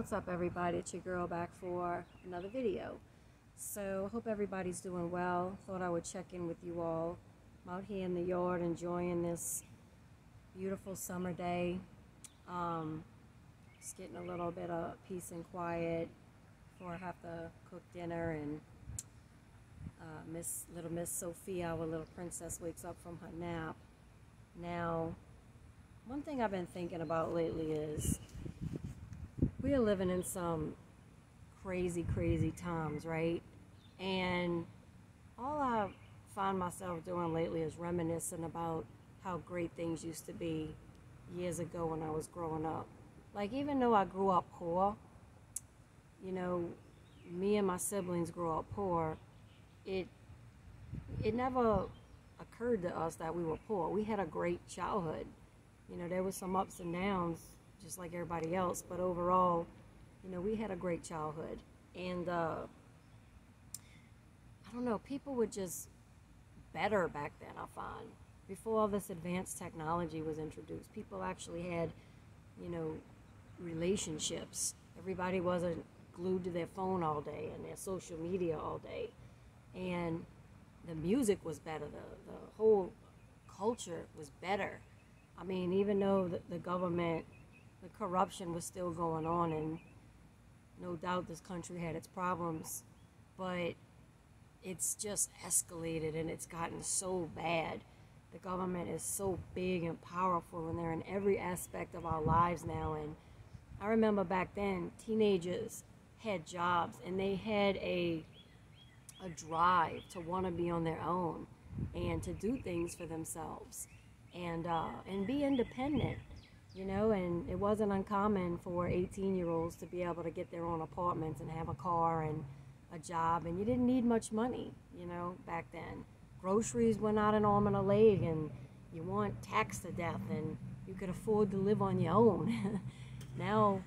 What's up everybody? It's your girl back for another video. So hope everybody's doing well. Thought I would check in with you all. I'm out here in the yard enjoying this beautiful summer day. Um, just getting a little bit of peace and quiet before I have to cook dinner and uh, Miss little Miss Sophia, our little princess, wakes up from her nap. Now, one thing I've been thinking about lately is we are living in some crazy, crazy times, right? And all I find myself doing lately is reminiscing about how great things used to be years ago when I was growing up. Like, even though I grew up poor, you know, me and my siblings grew up poor, it it never occurred to us that we were poor. We had a great childhood. You know, there was some ups and downs, just like everybody else, but overall, you know, we had a great childhood. And uh, I don't know, people were just better back then, I find. Before all this advanced technology was introduced, people actually had, you know, relationships. Everybody wasn't glued to their phone all day and their social media all day. And the music was better, the, the whole culture was better. I mean, even though the, the government, the corruption was still going on, and no doubt this country had its problems, but it's just escalated and it's gotten so bad. The government is so big and powerful, and they're in every aspect of our lives now. And I remember back then, teenagers had jobs and they had a a drive to want to be on their own and to do things for themselves and uh, and be independent you know and it wasn't uncommon for 18 year olds to be able to get their own apartments and have a car and a job and you didn't need much money you know back then groceries were not an arm and a leg and you weren't taxed to death and you could afford to live on your own now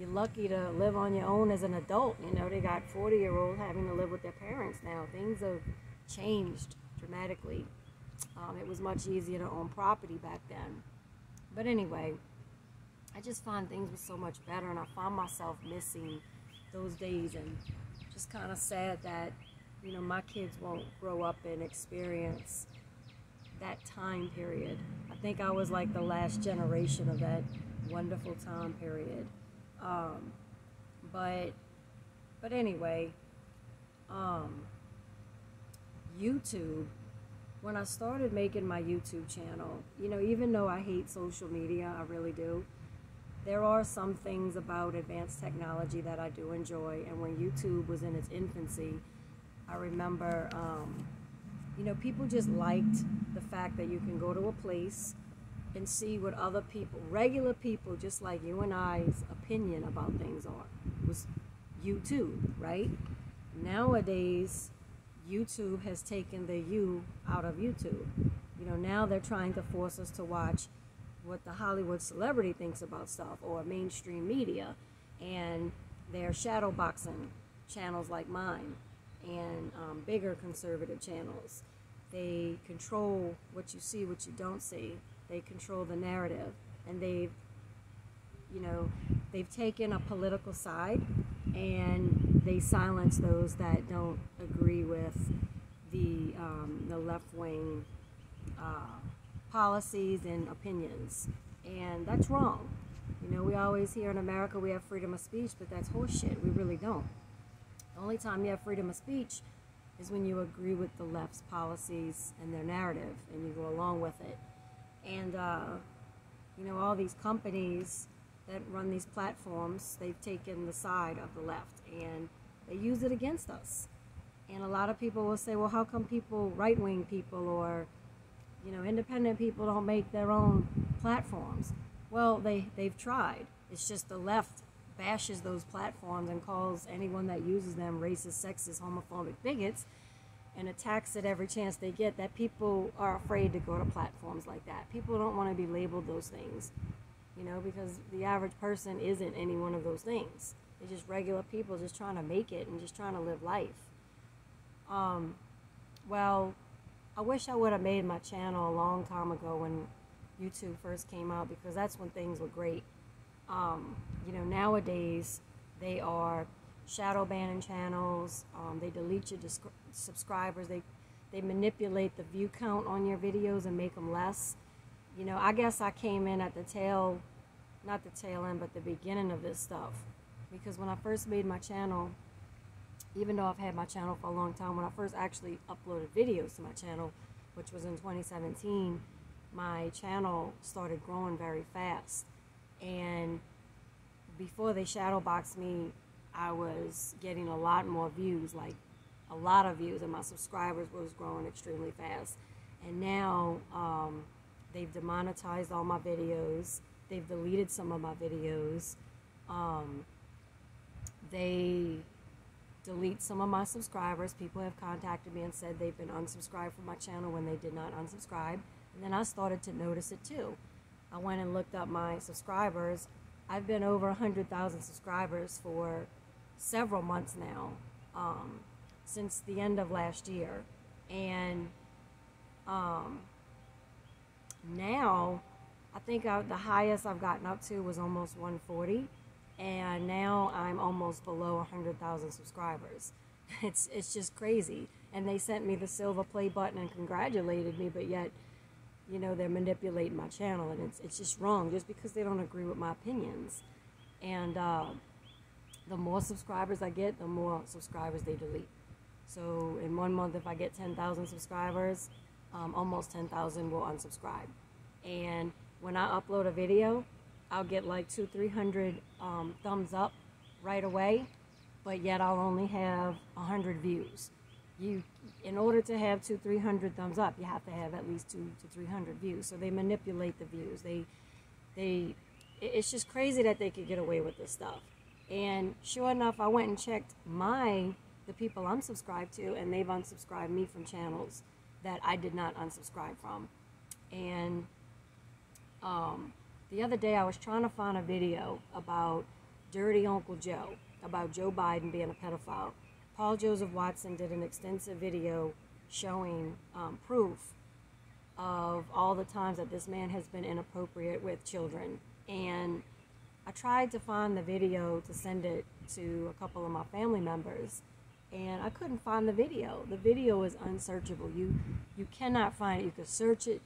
you're lucky to live on your own as an adult. You know, they got 40 year olds having to live with their parents now. Things have changed dramatically. Um, it was much easier to own property back then. But anyway, I just find things were so much better, and I find myself missing those days and just kind of sad that, you know, my kids won't grow up and experience that time period. I think I was like the last generation of that wonderful time period. Um, but but anyway, um, YouTube. When I started making my YouTube channel, you know, even though I hate social media, I really do. There are some things about advanced technology that I do enjoy, and when YouTube was in its infancy, I remember, um, you know, people just liked the fact that you can go to a place and see what other people, regular people just like you and I's opinion about things are. Was YouTube, right? Nowadays, YouTube has taken the you out of YouTube. You know, now they're trying to force us to watch what the Hollywood celebrity thinks about stuff or mainstream media. And they're shadowboxing channels like mine and um, bigger conservative channels. They control what you see, what you don't see they control the narrative, and they've, you know, they've taken a political side, and they silence those that don't agree with the um, the left wing uh, policies and opinions, and that's wrong. You know, we always hear in America we have freedom of speech, but that's horseshit. We really don't. The only time you have freedom of speech is when you agree with the left's policies and their narrative and you go along with it and uh, you know all these companies that run these platforms they've taken the side of the left and they use it against us and a lot of people will say well how come people right-wing people or you know independent people don't make their own platforms well they they've tried it's just the left bashes those platforms and calls anyone that uses them racist sexist homophobic bigots and attacks at every chance they get that people are afraid to go to platforms like that. People don't want to be labeled those things, you know, because the average person isn't any one of those things. They're just regular people just trying to make it and just trying to live life. Um, well, I wish I would have made my channel a long time ago when YouTube first came out because that's when things were great. Um, you know, nowadays They are shadow banning channels. Um, they delete your subscribers. They they manipulate the view count on your videos and make them less. You know, I guess I came in at the tail, not the tail end, but the beginning of this stuff. Because when I first made my channel, even though I've had my channel for a long time, when I first actually uploaded videos to my channel, which was in 2017, my channel started growing very fast. And before they shadow boxed me, I was getting a lot more views, like a lot of views, and my subscribers was growing extremely fast. And now um, they've demonetized all my videos. They've deleted some of my videos. Um, they delete some of my subscribers. People have contacted me and said they've been unsubscribed from my channel when they did not unsubscribe. And then I started to notice it too. I went and looked up my subscribers. I've been over 100,000 subscribers for several months now, um, since the end of last year. And um, now, I think I, the highest I've gotten up to was almost 140 and now I'm almost below 100,000 subscribers. It's it's just crazy. And they sent me the silver play button and congratulated me, but yet, you know, they're manipulating my channel, and it's it's just wrong just because they don't agree with my opinions. And uh, the more subscribers I get, the more subscribers they delete. So in one month, if I get 10,000 subscribers, um, almost 10,000 will unsubscribe. And when I upload a video, I'll get like two, three hundred um, thumbs up right away, but yet I'll only have a hundred views. You, in order to have two, three hundred thumbs up, you have to have at least two to three hundred views. So they manipulate the views. They, they, it's just crazy that they could get away with this stuff. And sure enough, I went and checked my the people I'm subscribed to, and they've unsubscribed me from channels that I did not unsubscribe from. And um, the other day I was trying to find a video about Dirty Uncle Joe, about Joe Biden being a pedophile. Paul Joseph Watson did an extensive video showing um, proof of all the times that this man has been inappropriate with children. And I tried to find the video to send it to a couple of my family members and I couldn't find the video. The video is unsearchable. You you cannot find it. You could search it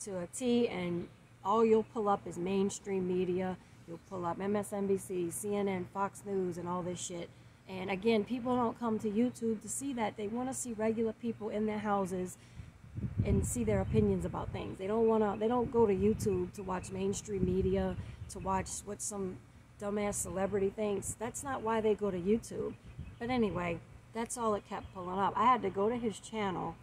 to a T and all you'll pull up is mainstream media. You'll pull up MSNBC, CNN, Fox News, and all this shit. And again, people don't come to YouTube to see that. They want to see regular people in their houses and see their opinions about things. They don't want to. They don't go to YouTube to watch mainstream media, to watch what some dumbass celebrity thinks. That's not why they go to YouTube. But anyway, that's all it kept pulling up. I had to go to his channel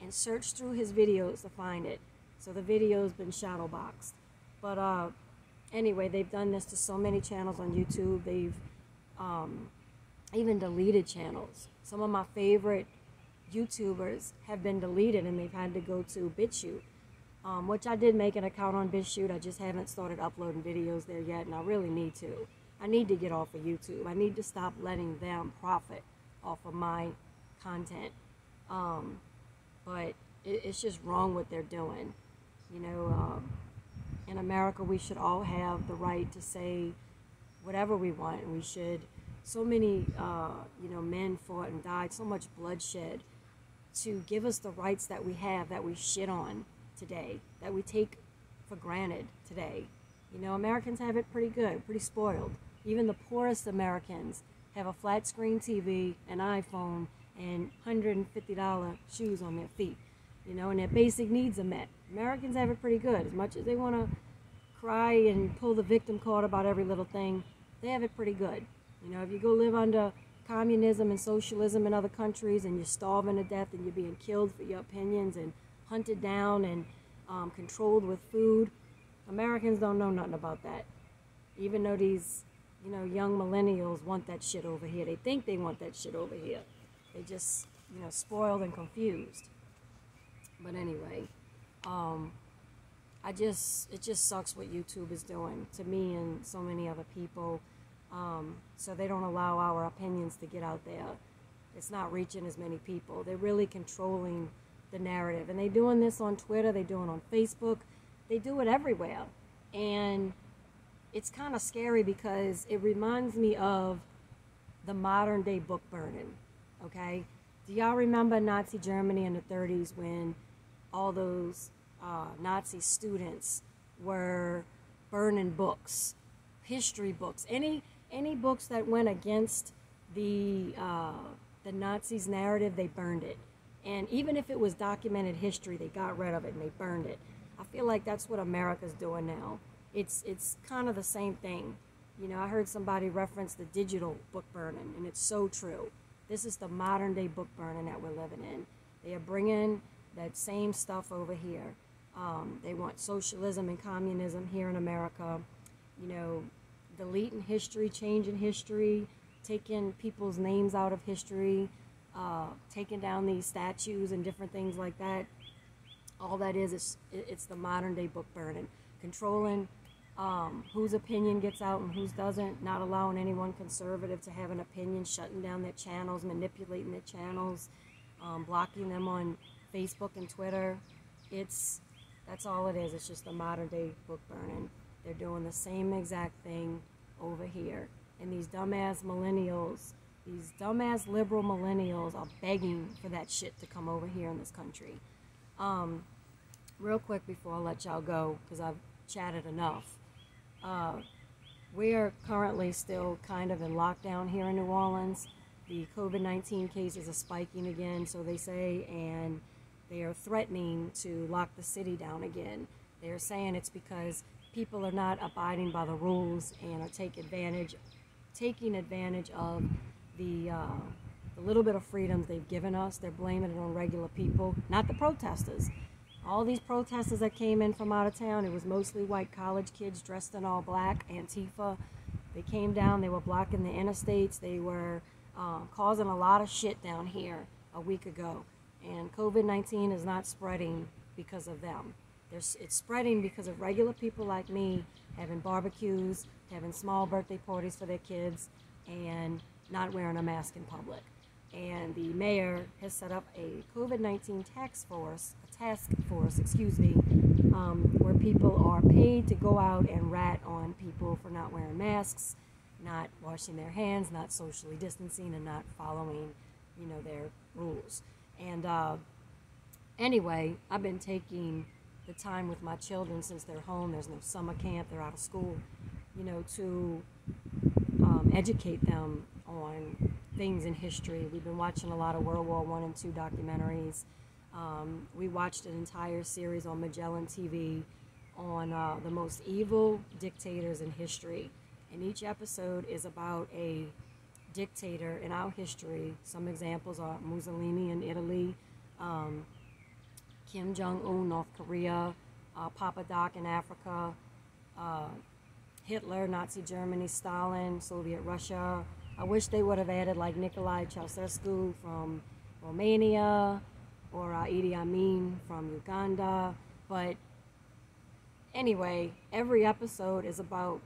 and search through his videos to find it. So the video's been shadow boxed. But uh, anyway, they've done this to so many channels on YouTube. They've um, even deleted channels. Some of my favorite YouTubers have been deleted and they've had to go to BitChute, um, which I did make an account on BitChute. I just haven't started uploading videos there yet, and I really need to. I need to get off of YouTube. I need to stop letting them profit off of my content. Um, but it, it's just wrong what they're doing. You know, um, in America, we should all have the right to say whatever we want. We should. So many, uh, you know, men fought and died. So much bloodshed to give us the rights that we have that we shit on today, that we take for granted today. You know, Americans have it pretty good, pretty spoiled. Even the poorest Americans have a flat screen TV, an iPhone, and $150 shoes on their feet you know, and their basic needs are met. Americans have it pretty good. As much as they want to cry and pull the victim card about every little thing, they have it pretty good. You know, if you go live under communism and socialism in other countries and you're starving to death and you're being killed for your opinions and hunted down and um, controlled with food, Americans don't know nothing about that. Even though these, you know, young millennials want that shit over here. They think they want that shit over here. They just, you know, spoiled and confused. But anyway, um, I just it just sucks what YouTube is doing to me and so many other people. Um, so they don't allow our opinions to get out there. It's not reaching as many people. They're really controlling the narrative, and they're doing this on Twitter. They do it on Facebook. They do it everywhere, and it's kind of scary because it reminds me of the modern day book burning. Okay, do y'all remember Nazi Germany in the 30s when all those uh, Nazi students were burning books, history books, any any books that went against the uh, the Nazis' narrative, they burned it. And even if it was documented history, they got rid of it and they burned it. I feel like that's what America's doing now. It's it's kind of the same thing. You know, I heard somebody reference the digital book burning, and it's so true. This is the modern day book burning that we're living in. They are bringing that same stuff over here. Um, they want socialism and communism here in America. You know, deleting history, changing history, taking people's names out of history, uh, taking down these statues and different things like that. All that is, is it's the modern day book burning, controlling um, whose opinion gets out and whose doesn't, not allowing anyone conservative to have an opinion, shutting down their channels, manipulating their channels, um, blocking them on Facebook and Twitter. It's that's all it is. It's just the modern day book burning. They're doing the same exact thing over here. And these dumbass millennials, these dumbass liberal millennials are begging for that shit to come over here in this country. Um, real quick before I let y'all go, because I've chatted enough. Uh, we are currently still kind of in lockdown here in New Orleans. The COVID 19 cases are spiking again, so they say, and they are threatening to lock the city down again. They're saying it's because people are not abiding by the rules and are take advantage, taking advantage of the, uh, the little bit of freedoms they've given us. They're blaming it on regular people, not the protesters. All these protesters that came in from out of town, it was mostly white college kids dressed in all black, Antifa. They came down, they were blocking the interstates, they were uh, causing a lot of shit down here a week ago. And COVID 19 is not spreading because of them. There's, it's spreading because of regular people like me having barbecues, having small birthday parties for their kids, and not wearing a mask in public. And the mayor has set up a COVID 19 task force, a task force, excuse me, um, where people are paid to go out and rat on people for not wearing masks, not washing their hands, not socially distancing, and not following, you know, their rules. And uh, anyway, I've been taking the time with my children since they're home. There's no summer camp, they're out of school, you know, to um, educate them on things in history. We've been watching a lot of World War One and Two documentaries. Um, we watched an entire series on Magellan TV on uh, the most evil dictators in history. And each episode is about a dictator in our history. Some examples are Mussolini in Italy, um, Kim Jong Un, North Korea, uh, Papa Doc in Africa, uh, Hitler, Nazi Germany, Stalin, Soviet Russia. I wish they would have added like Nikolai Ceausescu from Romania or uh, Idi Amin from Uganda. But anyway, every episode is about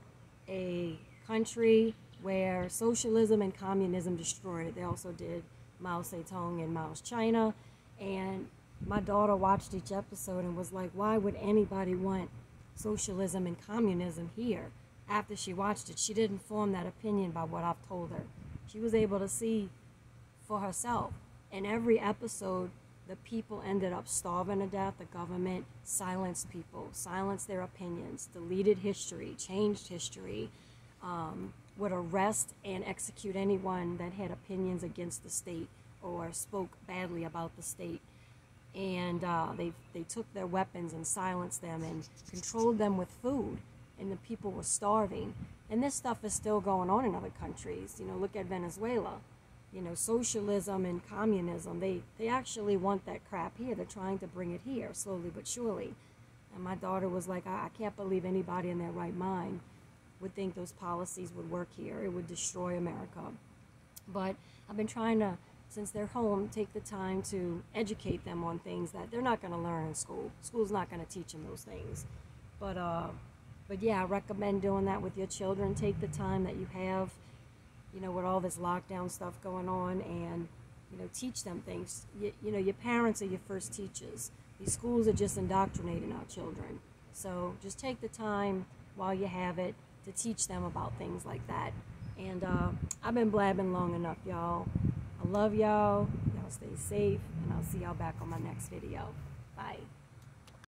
a country where socialism and communism destroyed it. They also did Mao Zedong and Mao's China. And my daughter watched each episode and was like, why would anybody want socialism and communism here? After she watched it, she didn't form that opinion by what I've told her. She was able to see for herself. In every episode, the people ended up starving to death. The government silenced people, silenced their opinions, deleted history, changed history, um, would arrest and execute anyone that had opinions against the state or spoke badly about the state. And uh, they, they took their weapons and silenced them and controlled them with food. And the people were starving. And this stuff is still going on in other countries. You know, look at Venezuela. You know, socialism and communism, they, they actually want that crap here. They're trying to bring it here, slowly but surely. And my daughter was like, I, I can't believe anybody in their right mind would think those policies would work here. It would destroy America. But I've been trying to, since they're home, take the time to educate them on things that they're not going to learn in school. School's not going to teach them those things. But, uh, but yeah, I recommend doing that with your children. Take the time that you have, you know, with all this lockdown stuff going on, and you know, teach them things. You, you know, your parents are your first teachers. These schools are just indoctrinating our children. So just take the time while you have it to teach them about things like that. And uh, I've been blabbing long enough, y'all. I love y'all. Y'all stay safe, and I'll see y'all back on my next video. Bye.